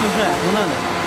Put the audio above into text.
就是红嫩的。